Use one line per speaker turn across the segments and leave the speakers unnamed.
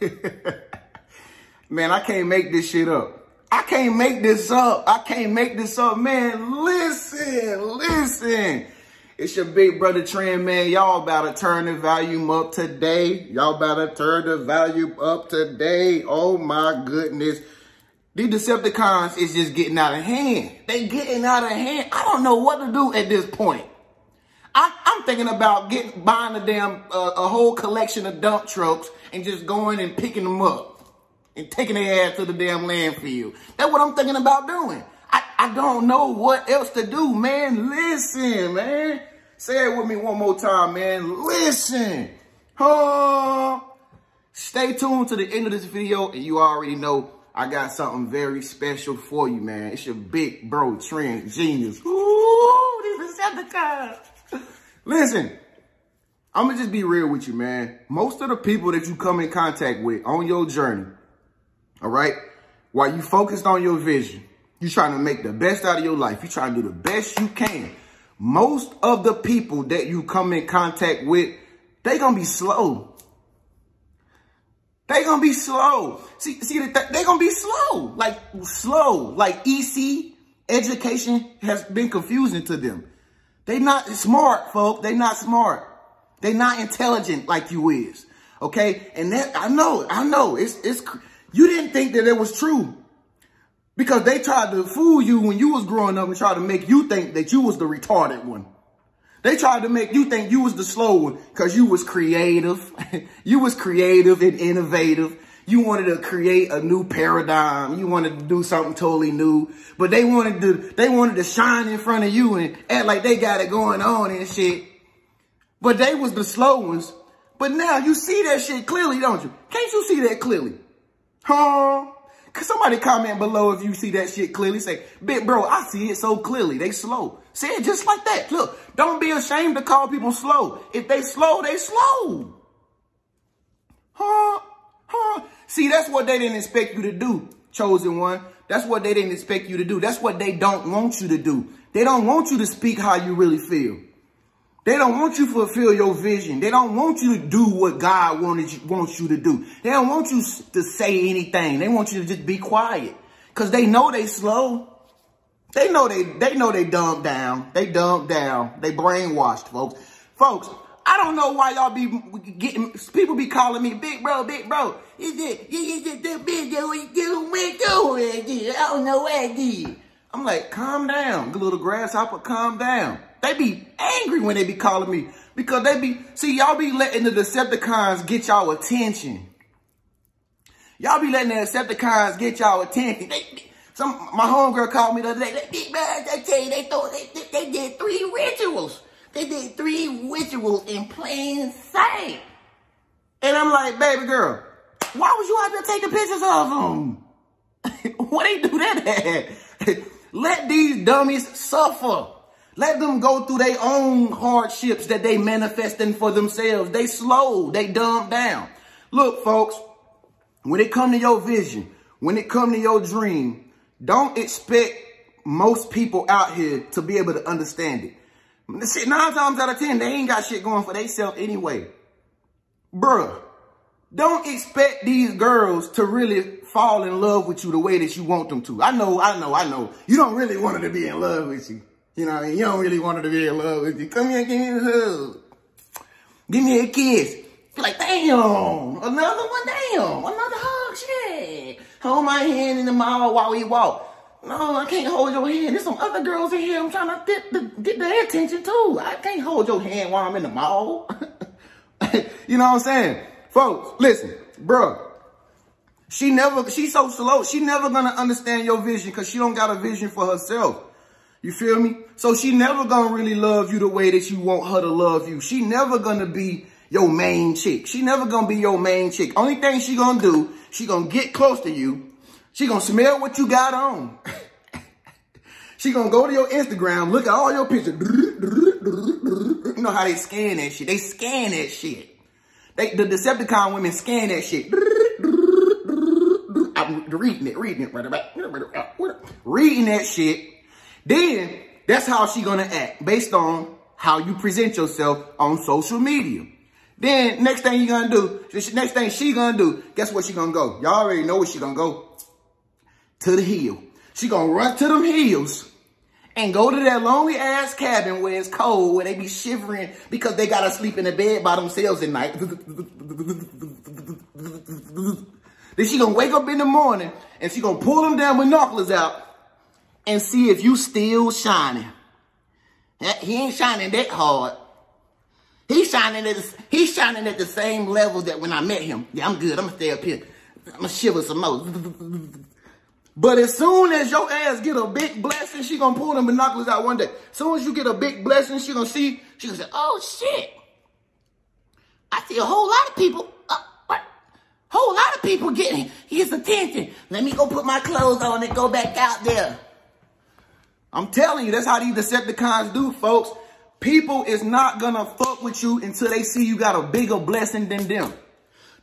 man, I can't make this shit up. I can't make this up. I can't make this up, man. Listen, listen. It's your big brother Tren, man. Y'all about to turn the volume up today. Y'all about to turn the volume up today. Oh my goodness. These Decepticons is just getting out of hand. They getting out of hand. I don't know what to do at this point. I, am thinking about getting buying a damn uh, a whole collection of dump trucks and just going and picking them up and taking their ass to the damn landfill. That's what I'm thinking about doing. I, I don't know what else to do, man. Listen, man. Say it with me one more time, man. Listen. Huh? Stay tuned to the end of this video and you already know I got something very special for you, man. It's your big bro, Tren Genius. Ooh, this is Decepticon. Listen, I'm gonna just be real with you, man. Most of the people that you come in contact with on your journey, all right, while you focused on your vision, you trying to make the best out of your life. You trying to do the best you can. Most of the people that you come in contact with, they gonna be slow. They gonna be slow. See, see, they gonna be slow, like slow, like EC education has been confusing to them. They not smart, folks. They not smart. They not intelligent like you is. Okay. And that, I know, I know it's, it's, you didn't think that it was true because they tried to fool you when you was growing up and tried to make you think that you was the retarded one. They tried to make you think you was the slow one because you was creative. you was creative and innovative. You wanted to create a new paradigm. You wanted to do something totally new. But they wanted to they wanted to shine in front of you and act like they got it going on and shit. But they was the slow ones. But now you see that shit clearly, don't you? Can't you see that clearly? Huh? Cause somebody comment below if you see that shit clearly. Say, big bro, I see it so clearly. They slow. Say it just like that. Look, don't be ashamed to call people slow. If they slow, they slow. Huh? Huh? See, that's what they didn't expect you to do, chosen one. That's what they didn't expect you to do. That's what they don't want you to do. They don't want you to speak how you really feel. They don't want you to fulfill your vision. They don't want you to do what God wanted you, wants you to do. They don't want you to say anything. They want you to just be quiet. Cause they know they slow. They know they, they know they dumbed down. They dumbed down. They brainwashed, folks. Folks, I don't know why y'all be getting, people be calling me big bro, big bro. Is it, is it the big bro, you went I don't know what I did. I'm like, calm down, little grasshopper, calm down. They be angry when they be calling me because they be, see, y'all be letting the Decepticons get y'all attention. Y'all be letting the Decepticons get y'all attention. They, some, my homegirl called me the other day. They, they, they, thought they, they, they did three rituals. They did three rituals in plain sight. And I'm like, baby girl, why would you have to take the pictures of them? what they do that at? Let these dummies suffer. Let them go through their own hardships that they manifesting for themselves. They slow, they dumb down. Look, folks, when it come to your vision, when it come to your dream, don't expect most people out here to be able to understand it. Shit, nine times out of ten, they ain't got shit going for themselves anyway. Bruh, don't expect these girls to really fall in love with you the way that you want them to. I know, I know, I know. You don't really want her to be in love with you. You know, you don't really want her to be in love with you. Come here, give me a hug. Give me a kiss. Like, damn, another one, damn, another hug, shit. Hold my hand in the mall while we walk. No, I can't hold your hand. There's some other girls in here. I'm trying to get, the, get their attention too. I can't hold your hand while I'm in the mall. you know what I'm saying? Folks, listen, bro. She never, she's so slow. She never gonna understand your vision because she don't got a vision for herself. You feel me? So she never gonna really love you the way that you want her to love you. She never gonna be your main chick. She never gonna be your main chick. Only thing she gonna do, she gonna get close to you she gonna smell what you got on. she gonna go to your Instagram, look at all your pictures. You know how they scan that shit. They scan that shit. They, the Decepticon women scan that shit. I'm reading it, reading it. Reading that shit. Then, that's how she gonna act based on how you present yourself on social media. Then next thing you gonna do, next thing she gonna do, guess what she gonna go? Y'all already know where she gonna go. To the hill. She gonna run to them hills and go to that lonely ass cabin where it's cold, where they be shivering because they gotta sleep in the bed by themselves at night. then she gonna wake up in the morning and she gonna pull them damn binoculars out and see if you still shining. He ain't shining that hard. He's shining at the, he's shining at the same level that when I met him. Yeah, I'm good. I'm gonna stay up here. I'm gonna shiver some more. But as soon as your ass get a big blessing, she gonna pull them binoculars out one day. As soon as you get a big blessing, she gonna see, she gonna say, oh shit. I see a whole lot of people, uh, what? Whole lot of people getting his attention. Let me go put my clothes on and go back out there. I'm telling you, that's how these Decepticons do, folks. People is not gonna fuck with you until they see you got a bigger blessing than them.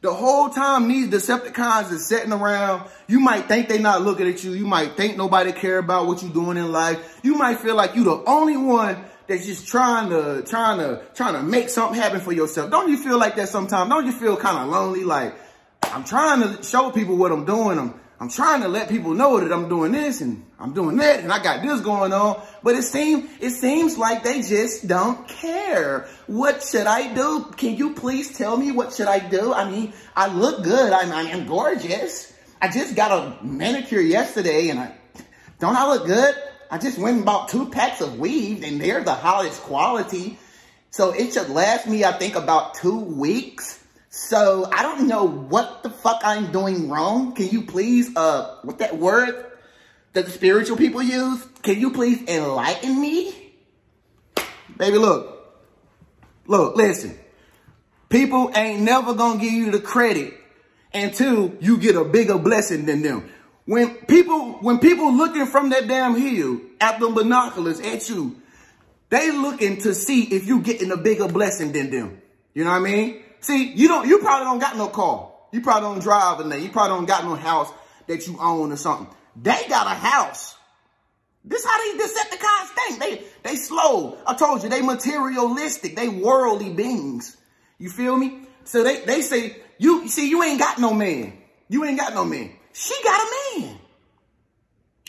The whole time these Decepticons is sitting around, you might think they not looking at you. You might think nobody care about what you doing in life. You might feel like you the only one that's just trying to, trying to, trying to make something happen for yourself. Don't you feel like that sometimes? Don't you feel kind of lonely? Like, I'm trying to show people what I'm doing. I'm, I'm trying to let people know that I'm doing this and I'm doing that and I got this going on. But it seems it seems like they just don't care. What should I do? Can you please tell me what should I do? I mean, I look good. I'm, I'm gorgeous. I just got a manicure yesterday and I don't I look good? I just went and bought two packs of weave and they're the highest quality. So it should last me, I think, about two weeks. So I don't know what the fuck I'm doing wrong. Can you please, uh, what that word that the spiritual people use? Can you please enlighten me? Baby, look. Look, listen. People ain't never gonna give you the credit until you get a bigger blessing than them. When people, when people looking from that damn hill at the binoculars at you, they looking to see if you getting a bigger blessing than them. You know what I mean? See, you don't, you probably don't got no car. You probably don't drive a You probably don't got no house that you own or something. They got a house. This how they Decepticons think. They, they slow. I told you, they materialistic. They worldly beings. You feel me? So they, they say, you see, you ain't got no man. You ain't got no man. She got a man.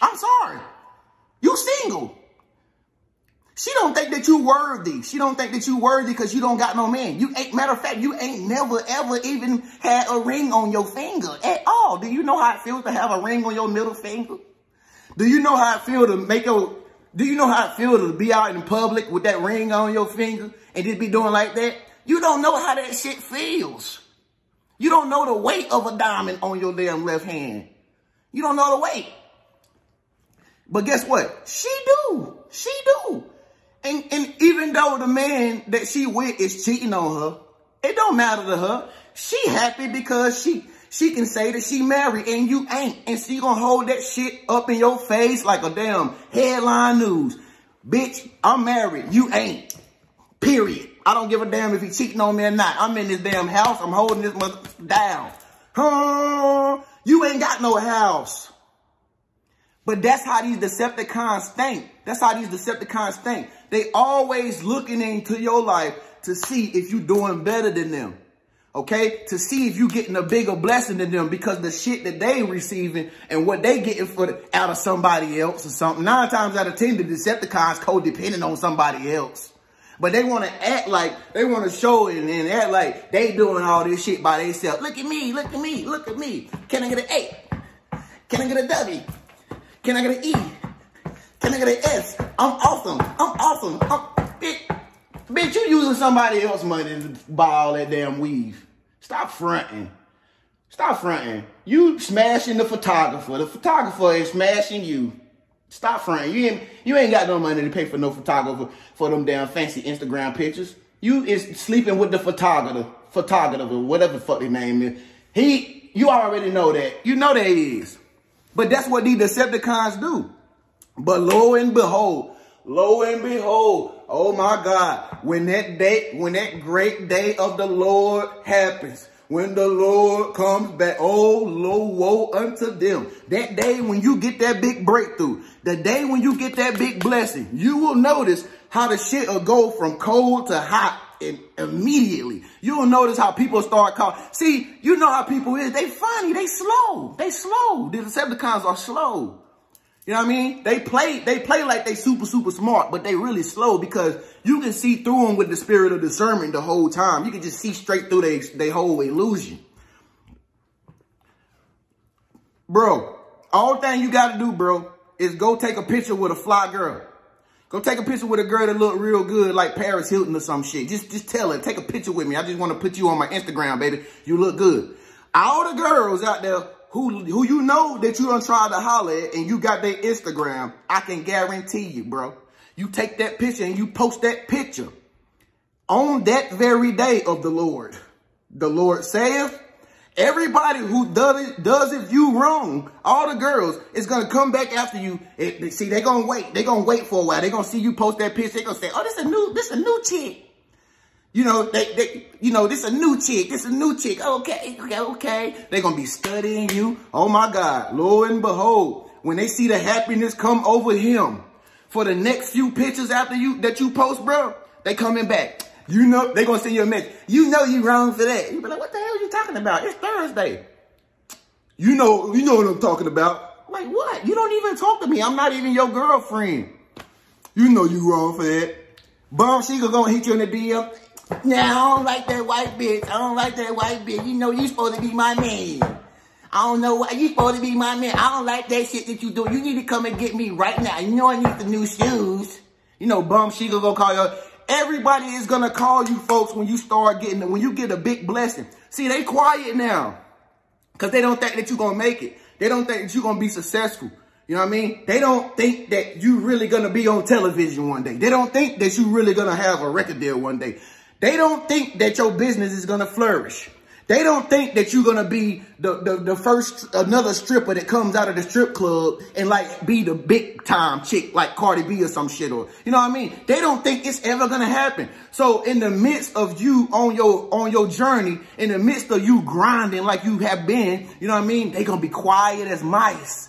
I'm sorry. You single. She don't think that you worthy. She don't think that you worthy because you don't got no man. You ain't, matter of fact, you ain't never ever even had a ring on your finger at all. Do you know how it feels to have a ring on your middle finger? Do you know how it feels to make your, do you know how it feels to be out in public with that ring on your finger and just be doing like that? You don't know how that shit feels. You don't know the weight of a diamond on your damn left hand. You don't know the weight. But guess what? She do. She do. And, and even though the man that she with is cheating on her, it don't matter to her. She happy because she she can say that she married and you ain't. And she gonna hold that shit up in your face like a damn headline news. Bitch, I'm married. You ain't. Period. I don't give a damn if he cheating on me or not. I'm in this damn house. I'm holding this mother down. Huh? You ain't got no house. But that's how these Decepticons think. That's how these Decepticons think. They always looking into your life to see if you're doing better than them. Okay? To see if you're getting a bigger blessing than them because the shit that they receiving and what they getting for the, out of somebody else or something. Nine times out of ten, the Decepticons codependent on somebody else. But they want to act like, they want to show it and act like they doing all this shit by themselves. Look at me, look at me, look at me. Can I get an A? Can I get a W? Can I get an E? Can I get an S? I'm awesome. I'm awesome. I'm, bitch, bitch, you using somebody else's money to buy all that damn weave. Stop fronting. Stop fronting. You smashing the photographer. The photographer is smashing you. Stop fronting. You ain't, you ain't got no money to pay for no photographer for them damn fancy Instagram pictures. You is sleeping with the photographer, photographer, whatever the fuck his name is. He, you already know that. You know that he is. But that's what these Decepticons do. But lo and behold, lo and behold, oh my God, when that day, when that great day of the Lord happens, when the Lord comes back, oh, lo, woe unto them. That day when you get that big breakthrough, the day when you get that big blessing, you will notice how the shit will go from cold to hot in, immediately. You'll notice how people start calling. See, you know how people is. They funny. They slow. They slow. The Decepticons are slow. You know what I mean? They play, they play like they super, super smart, but they really slow because you can see through them with the spirit of discernment the whole time. You can just see straight through their, their whole illusion. Bro, all thing you got to do, bro, is go take a picture with a fly girl. Go take a picture with a girl that look real good like Paris Hilton or some shit. Just, just tell her, take a picture with me. I just want to put you on my Instagram, baby. You look good. All the girls out there who, who you know that you done tried to holler at and you got their Instagram, I can guarantee you, bro. You take that picture and you post that picture on that very day of the Lord. The Lord saith, everybody who does it, does it you wrong, all the girls, is going to come back after you. It, see, they're going to wait. They're going to wait for a while. They're going to see you post that picture. They're going to say, oh, this is a new, this is a new chick. You know, they, they, you know, this a new chick. This is a new chick. Okay, okay, okay. They're going to be studying you. Oh my God. Lo and behold, when they see the happiness come over him for the next few pictures after you, that you post, bro, they coming back. You know, they to send you a message. You know you wrong for that. You be like, what the hell are you talking about? It's Thursday. You know, you know what I'm talking about. Like what? You don't even talk to me. I'm not even your girlfriend. You know you wrong for that. Bum, she gonna hit you in the DM. Now, I don't like that white bitch. I don't like that white bitch. You know you supposed to be my man. I don't know why you supposed to be my man. I don't like that shit that you do. You need to come and get me right now. You know I need the new shoes. You know, bum, she gonna go call you. Everybody is gonna call you folks when you start getting, when you get a big blessing. See, they quiet now. Cause they don't think that you're gonna make it. They don't think that you're gonna be successful. You know what I mean? They don't think that you really gonna be on television one day. They don't think that you really gonna have a record deal one day. They don't think that your business is going to flourish. They don't think that you're going to be the, the, the, first, another stripper that comes out of the strip club and like be the big time chick like Cardi B or some shit or, you know what I mean? They don't think it's ever going to happen. So in the midst of you on your, on your journey, in the midst of you grinding like you have been, you know what I mean? They to be quiet as mice.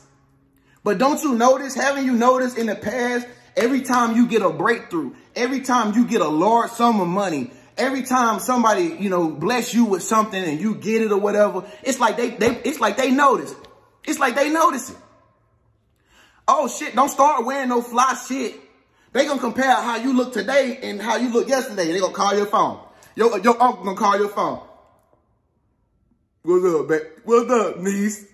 But don't you notice, haven't you noticed in the past, every time you get a breakthrough, every time you get a large sum of money, every time somebody, you know, bless you with something and you get it or whatever, it's like they, they it's like they notice it. It's like they notice it. Oh shit, don't start wearing no fly shit. They gonna compare how you look today and how you look yesterday. They gonna call your phone. Your, your uncle gonna call your phone. What's up, babe? What's up, niece?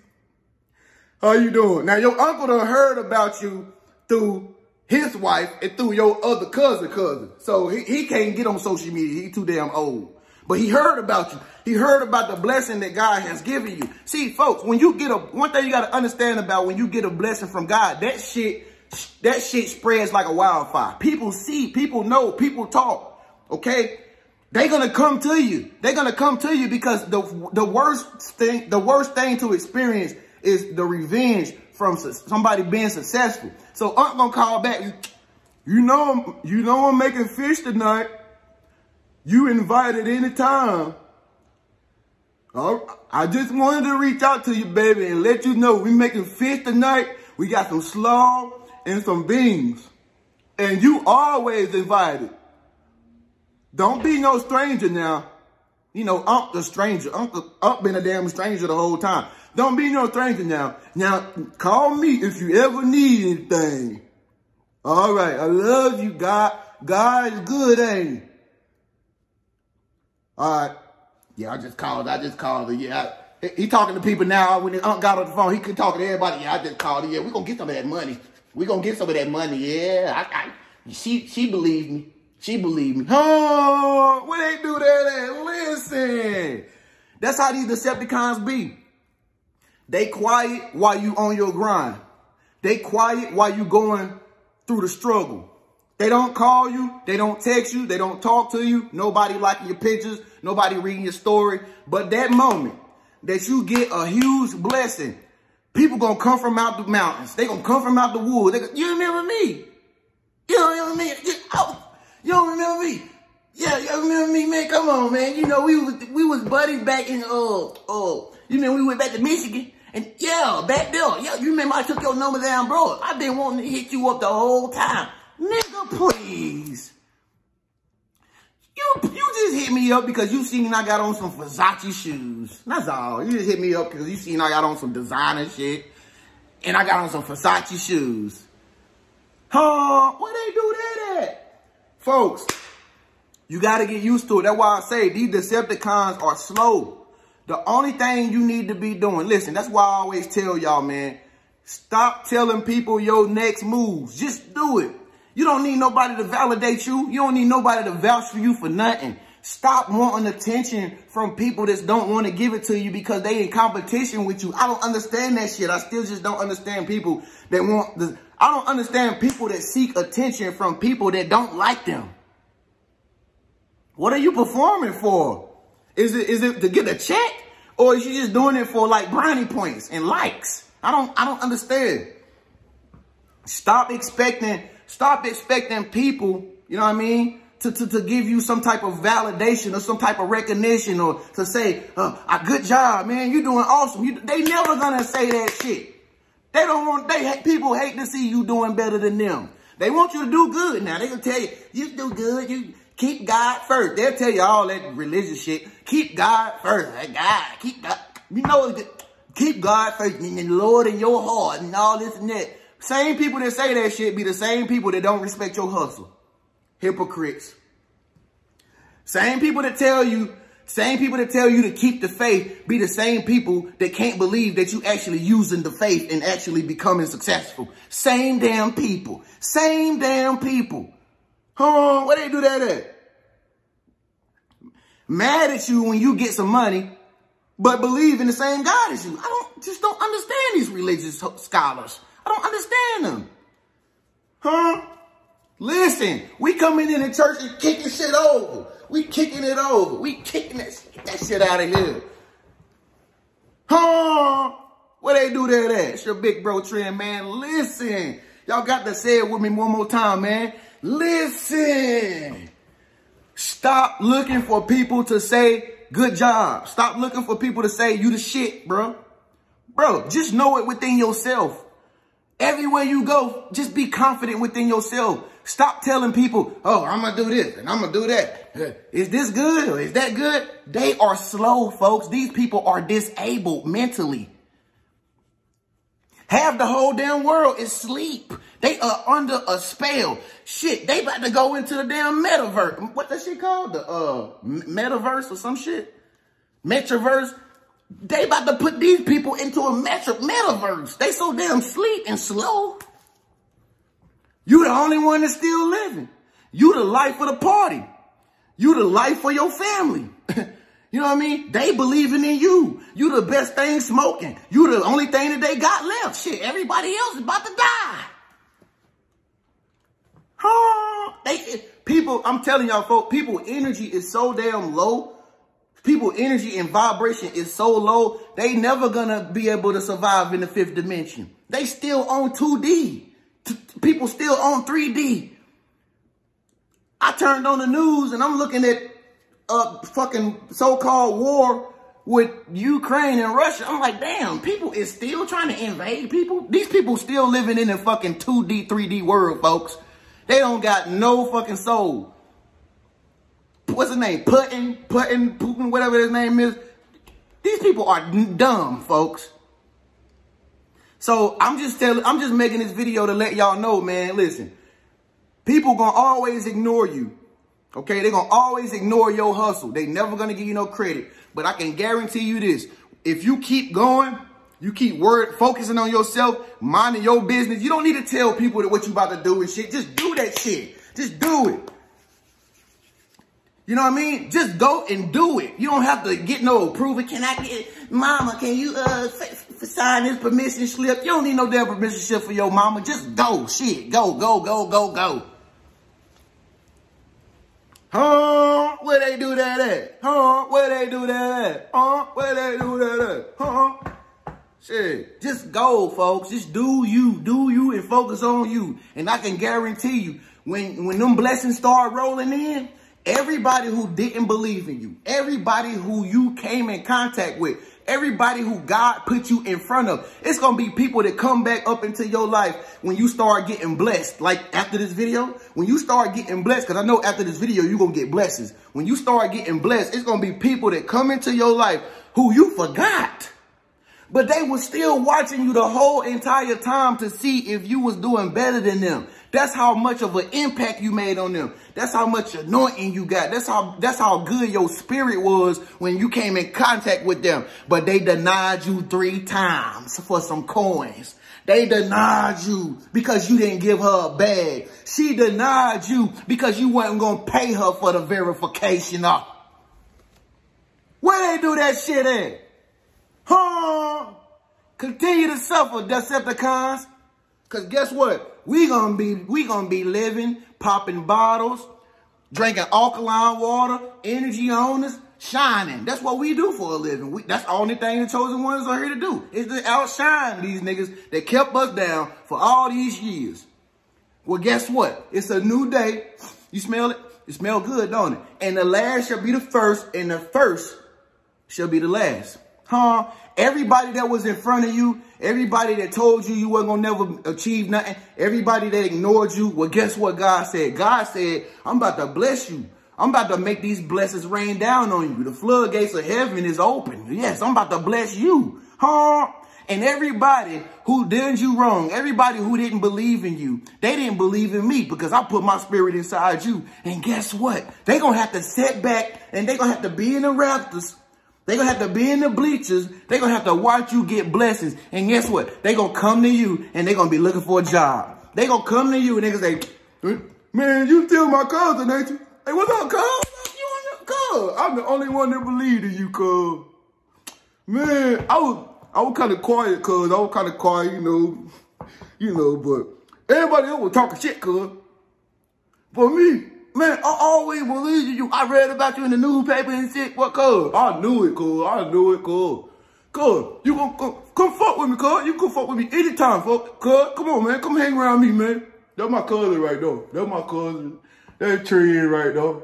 How you doing? Now, your uncle done heard about you through his wife and through your other cousin cousin. So he, he can't get on social media. He too damn old. But he heard about you. He heard about the blessing that God has given you. See, folks, when you get a, one thing you got to understand about when you get a blessing from God, that shit, that shit spreads like a wildfire. People see, people know, people talk, okay? They're to come to you. They're to come to you because the, the worst thing, the worst thing to experience is the revenge from somebody being successful. So Unc gonna call back. You know, you know I'm making fish tonight. You invited anytime. Oh, I just wanted to reach out to you, baby, and let you know we making fish tonight. We got some slaw and some beans. And you always invited. Don't be no stranger now. You know, Unc the stranger. Uncle Unc been a damn stranger the whole time. Don't be no stranger now. Now, call me if you ever need anything. All right. I love you, God. God is good, ain't he? All right. Yeah, I just called. I just called. Yeah. He talking to people now. When the aunt got on the phone, he could talk to everybody. Yeah, I just called. Yeah, we going to get some of that money. we going to get some of that money. Yeah. I, I, she, she believed me. She believed me. Oh, where they do that at? Listen. That's how these Decepticons be. They quiet while you on your grind. They quiet while you going through the struggle. They don't call you. They don't text you. They don't talk to you. Nobody liking your pictures. Nobody reading your story. But that moment that you get a huge blessing, people going to come from out the mountains. They going to come from out the woods. They go, you remember me? You remember me? You, oh, you don't remember me? Yeah, you remember me, man? Come on, man. You know, we was, we was buddies back in, uh, uh, you know, we went back to Michigan. And yeah, back there, yeah, you remember I took your number down, bro. I've been wanting to hit you up the whole time. Nigga, please. You you you just hit me up because you seen I got on some Versace shoes. That's all. You just hit me up because you seen I got on some designer shit. And I got on some Versace shoes. Huh? Where they do that at? Folks, you got to get used to it. That's why I say these Decepticons are slow. The only thing you need to be doing, listen, that's why I always tell y'all, man, stop telling people your next moves. Just do it. You don't need nobody to validate you. You don't need nobody to vouch for you for nothing. Stop wanting attention from people that don't want to give it to you because they in competition with you. I don't understand that shit. I still just don't understand people that want the, I don't understand people that seek attention from people that don't like them. What are you performing for? Is it, is it to get a check or is she just doing it for like brownie points and likes? I don't, I don't understand. Stop expecting, stop expecting people, you know what I mean? To, to, to give you some type of validation or some type of recognition or to say, uh, good job, man, you're doing awesome. You, they never gonna say that shit. They don't want, they people hate to see you doing better than them. They want you to do good. Now they gonna tell you, you do good. You keep God first. They'll tell you all that religious shit. Keep God first. God, keep God. You know, keep God first and the Lord in your heart and all this and that. Same people that say that shit be the same people that don't respect your hustle. Hypocrites. Same people that tell you, same people that tell you to keep the faith be the same people that can't believe that you actually using the faith and actually becoming successful. Same damn people. Same damn people. Huh? Where they do that at? Mad at you when you get some money, but believe in the same God as you. I don't, just don't understand these religious scholars. I don't understand them. Huh? Listen, we coming in the church and kicking shit over. We kicking it over. We kicking that, that shit out of here. Huh? Where they do that at? It's your big bro Tren, man. Listen. Y'all got to say it with me one more time, man. Listen. Stop looking for people to say good job. Stop looking for people to say you the shit, bro. Bro, just know it within yourself. Everywhere you go, just be confident within yourself. Stop telling people, oh, I'm going to do this and I'm going to do that. Uh, is this good or is that good? They are slow, folks. These people are disabled mentally. Half the whole damn world is sleep. They are under a spell. Shit, they about to go into the damn metaverse. What that shit called? The uh metaverse or some shit? Metroverse? They about to put these people into a meta metaverse. They so damn sleep and slow. You the only one that's still living. You the life of the party. You the life for your family. you know what I mean? They believing in you. You the best thing smoking. You the only thing that they got left. Shit, everybody else is about to die. They, people, I'm telling y'all folks, people energy is so damn low People energy and vibration is so low, they never gonna be able to survive in the fifth dimension. They still on 2D. people still on 3D. I turned on the news and I'm looking at a fucking so-called war with Ukraine and Russia. I'm like, damn, people is still trying to invade people. These people still living in a fucking 2D, 3D world, folks. They don't got no fucking soul what's his name? Putin, Putin, Putin, whatever his name is. These people are dumb, folks. So I'm just telling, I'm just making this video to let y'all know, man, listen, people gonna always ignore you. Okay, they're gonna always ignore your hustle. They never gonna give you no credit. But I can guarantee you this. If you keep going, you keep word focusing on yourself, minding your business, you don't need to tell people what you about to do and shit. Just do that shit. Just do it. You know what I mean? Just go and do it. You don't have to get no approval. Can I get, mama, can you uh sign this permission slip? You don't need no damn permission slip for your mama. Just go, shit. Go, go, go, go, go. Huh? Where they do that at? Huh? Where they do that at? Huh? Where they do that at? Huh? Shit. Just go, folks. Just do you. Do you and focus on you. And I can guarantee you, when, when them blessings start rolling in, Everybody who didn't believe in you, everybody who you came in contact with, Everybody who God put you in front of. It's to be people that come back up into your life when you start getting blessed. Like after this video, when you start getting blessed, because I know after this video, you're to get blessings. When you start getting blessed, it's to be people that come into your life who you forgot. But they were still watching you the whole entire time to see if you was doing better than them. That's how much of an impact you made on them. That's how much anointing you got. That's how that's how good your spirit was when you came in contact with them. But they denied you three times for some coins. They denied you because you didn't give her a bag. She denied you because you wasn't going to pay her for the verification. Where they do that shit at? Huh? Continue to suffer, Decepticons. Cause guess what? We gonna be we gonna be living, popping bottles, drinking alkaline water, energy on us, shining. That's what we do for a living. We, that's the only thing the chosen ones are here to do is to outshine these niggas that kept us down for all these years. Well, guess what? It's a new day. You smell it? It smell good, don't it? And the last shall be the first, and the first shall be the last. Huh? Everybody that was in front of you, everybody that told you you wasn't going to never achieve nothing, everybody that ignored you, well, guess what God said? God said, I'm about to bless you. I'm about to make these blessings rain down on you. The floodgates of heaven is open. Yes, I'm about to bless you. Huh? And everybody who did you wrong, everybody who didn't believe in you, they didn't believe in me because I put my spirit inside you. And guess what? They're going to have to sit back and they're going to have to be in the rafters they're going to have to be in the bleachers. They're going to have to watch you get blessings. And guess what? They're going to come to you and they're going to be looking for a job. They're going to come to you and they're going to say, man, you still my cousin, ain't you? Hey, what's up, cuz? You cuz? I'm the only one that believed in you, cuz. Man, I was, I was kind of quiet, cuz. I was kind of quiet, you know. You know, but everybody else was talking shit, cuz. For me, Man, I always believed in you. I read about you in the newspaper and shit. What, cuz? I knew it, cuz. I knew it, cuz. Cuz, you gonna come, come fuck with me, cuz. You can fuck with me anytime, fuck. Cuz, come on, man. Come hang around me, man. That's my cousin right there. That's my cousin. That tree right there.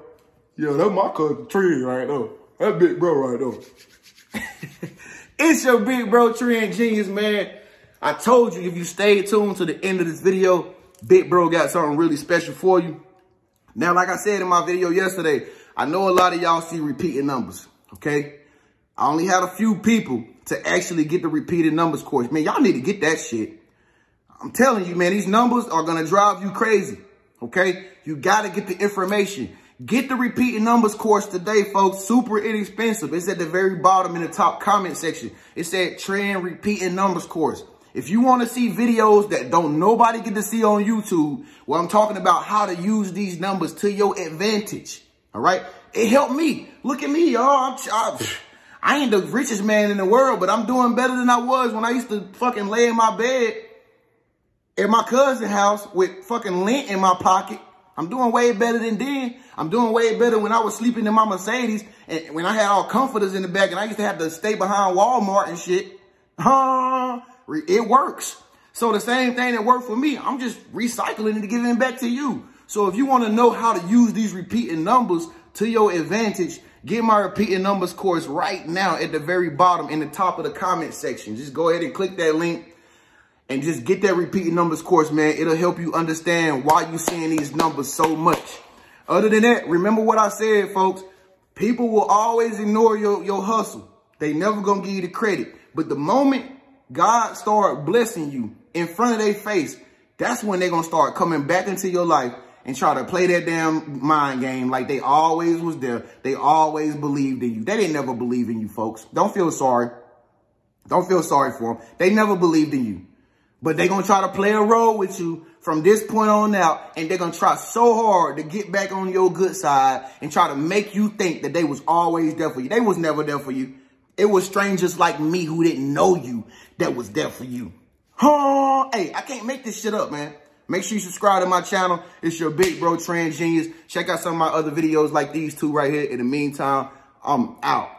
Yeah, that's my cousin tree right there. That big bro right there. it's your big bro, Tren Genius, man. I told you if you stay tuned to the end of this video, Big Bro got something really special for you. Now, like I said in my video yesterday, I know a lot of y'all see repeating numbers, okay? I only had a few people to actually get the repeated numbers course. Man, y'all need to get that shit. I'm telling you, man, these numbers are going to drive you crazy, okay? You got to get the information. Get the repeating numbers course today, folks. Super inexpensive. It's at the very bottom in the top comment section. It said Tren repeating numbers course. If you want to see videos that don't nobody get to see on YouTube, where I'm talking about how to use these numbers to your advantage, all right? It helped me. Look at me, y'all. I ain't the richest man in the world, but I'm doing better than I was when I used to fucking lay in my bed at my cousin's house with fucking lint in my pocket. I'm doing way better than then. I'm doing way better when I was sleeping in my Mercedes and when I had all comforters in the back and I used to have to stay behind Walmart and shit. It works. So the same thing that worked for me, I'm just recycling it and giving it back to you. So if you want to know how to use these repeating numbers to your advantage, get my repeating numbers course right now at the very bottom in the top of the comment section. Just go ahead and click that link and just get that repeating numbers course, man. It'll help you understand why you're seeing these numbers so much. Other than that, remember what I said, folks. People will always ignore your, your hustle. They never gonna give you the credit. But the moment God start blessing you in front of their face, that's when they're going to start coming back into your life and try to play that damn mind game like they always was there. They always believed in you. They didn't never believe in you, folks. Don't feel sorry. Don't feel sorry for them. They never believed in you. But they're going to try to play a role with you from this point on out. And they're going to try so hard to get back on your good side and try to make you think that they was always there for you. They was never there for you. It was strangers like me who didn't know you that was there for you. Huh? Hey, I can't make this shit up, man. Make sure you subscribe to my channel. It's your big bro, Tren Genius. Check out some of my other videos like these two right here. In the meantime, I'm out.